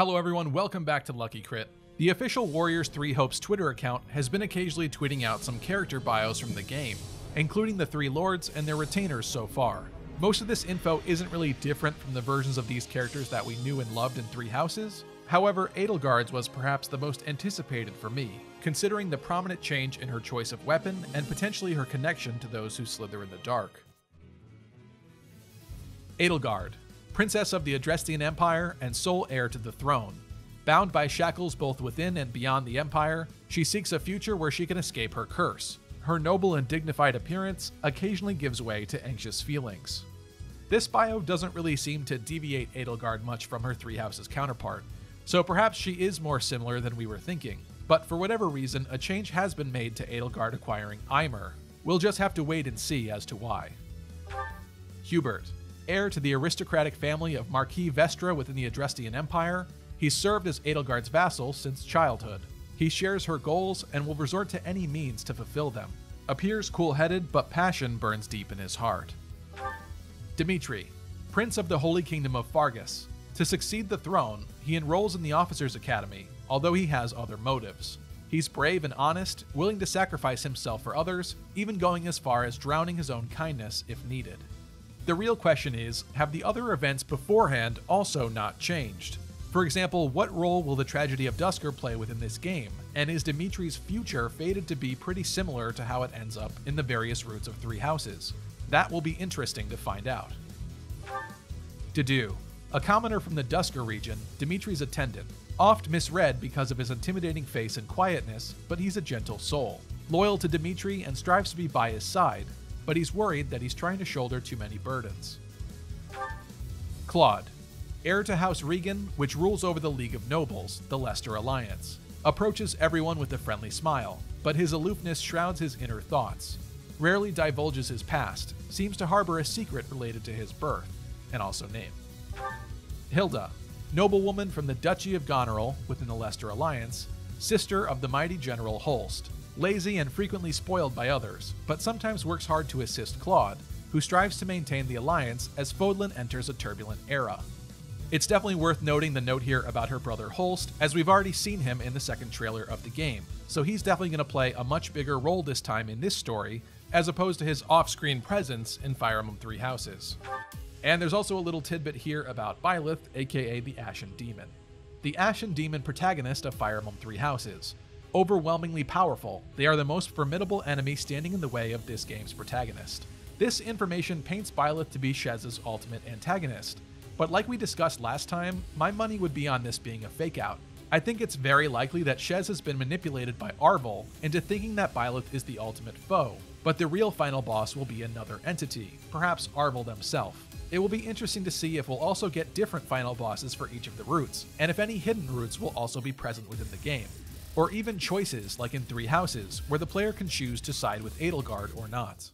Hello everyone, welcome back to Lucky Crit. The official Warriors 3 Hopes Twitter account has been occasionally tweeting out some character bios from the game, including the three lords and their retainers so far. Most of this info isn't really different from the versions of these characters that we knew and loved in Three Houses. However, Edelgard's was perhaps the most anticipated for me, considering the prominent change in her choice of weapon and potentially her connection to those who slither in the dark. Edelgard, Princess of the Adrestian Empire and sole heir to the throne, Bound by shackles both within and beyond the Empire, she seeks a future where she can escape her curse. Her noble and dignified appearance occasionally gives way to anxious feelings. This bio doesn't really seem to deviate Edelgard much from her Three Houses counterpart, so perhaps she is more similar than we were thinking. But for whatever reason, a change has been made to Edelgard acquiring Aymr. We'll just have to wait and see as to why. Hubert, heir to the aristocratic family of Marquis Vestra within the Adrestian Empire, He's served as Edelgard's vassal since childhood. He shares her goals and will resort to any means to fulfill them. Appears cool headed, but passion burns deep in his heart. Dimitri, Prince of the Holy Kingdom of Faerghus. To succeed the throne, he enrolls in the Officers' Academy, although he has other motives. He's brave and honest, willing to sacrifice himself for others, even going as far as drowning his own kindness if needed. The real question is have the other events beforehand also not changed? For example, what role will the tragedy of Duscur play within this game? And is Dimitri's future fated to be pretty similar to how it ends up in the various routes of Three Houses? That will be interesting to find out. Dedue, a commoner from the Duscur region, Dimitri's attendant, oft misread because of his intimidating face and quietness, but he's a gentle soul. Loyal to Dimitri and strives to be by his side, but he's worried that he's trying to shoulder too many burdens. Claude, heir to House Riegan, which rules over the League of Nobles, the Leicester Alliance. Approaches everyone with a friendly smile, but his aloofness shrouds his inner thoughts. Rarely divulges his past, seems to harbor a secret related to his birth, and also name. Hilda, noblewoman from the Duchy of Goneril within the Leicester Alliance, sister of the mighty General Holst. Lazy and frequently spoiled by others, but sometimes works hard to assist Claude, who strives to maintain the alliance as Fodlan enters a turbulent era. It's definitely worth noting the note here about her brother Holst, as we've already seen him in the second trailer of the game, so he's definitely going to play a much bigger role this time in this story, as opposed to his off screen presence in Fire Emblem Three Houses. And there's also a little tidbit here about Byleth, aka the Ashen Demon. The Ashen Demon protagonist of Fire Emblem Three Houses. Overwhelmingly powerful, they are the most formidable enemy standing in the way of this game's protagonist. This information paints Byleth to be Shez's ultimate antagonist, but like we discussed last time, my money would be on this being a fake out. I think it's very likely that Shez has been manipulated by Arval into thinking that Byleth is the ultimate foe, but the real final boss will be another entity, perhaps Arval themselves. It will be interesting to see if we'll also get different final bosses for each of the routes, and if any hidden routes will also be present within the game. Or even choices like in Three Houses, where the player can choose to side with Edelgard or not.